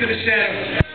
into the shadows.